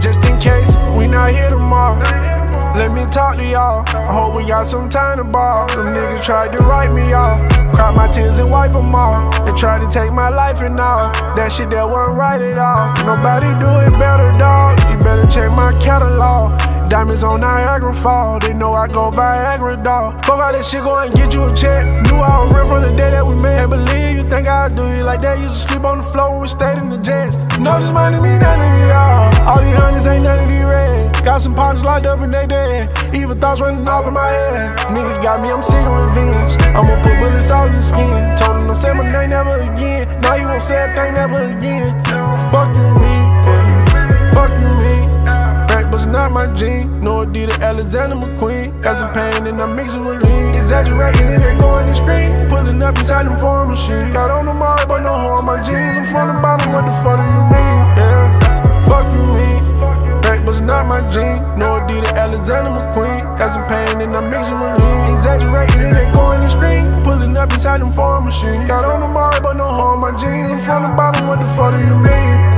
Just in case we not here tomorrow. Let me talk to y'all. I hope we got some time to ball. Them niggas tried to write me off. Cry my tears and wipe them off. They tried to take my life and all. That shit that wasn't right at all. Nobody do it better, dog. You better check my catalog. Diamonds on Niagara Fall. They know I go Viagra, dog. Fuck all that shit, go and get you a check. Knew I was real from the day that we met. Can't believe you think I'd do you like that. Used to sleep on the floor when we stayed in the jets. No, this money mean nothing to y'all. All locked up they dead. Evil thoughts running off in my head. Nigga got me, I'm sick of revenge. I'ma put bullets all in the skin. Told him don't say my name never again. Now he won't say a thing never again. Fuck you, me. Fuck you, me. Back was not my gene. No Adidas, Alexander McQueen. Got some pain and I mix it with lean. Exaggerating and they going extreme. Pulling up inside them foreign machine. Got on them all, but no harm. My jeans. I'm from the bottom. What the fuck do you mean? No Adidas, Alexander McQueen. Got some pain and I mix it with lean. Exaggerating and they going extreme. Pulling up inside them farm machine. Got on them all, but no harm. My jeans. I'm from the bottom. What the fuck do you mean?